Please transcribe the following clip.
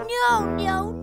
No, no, no.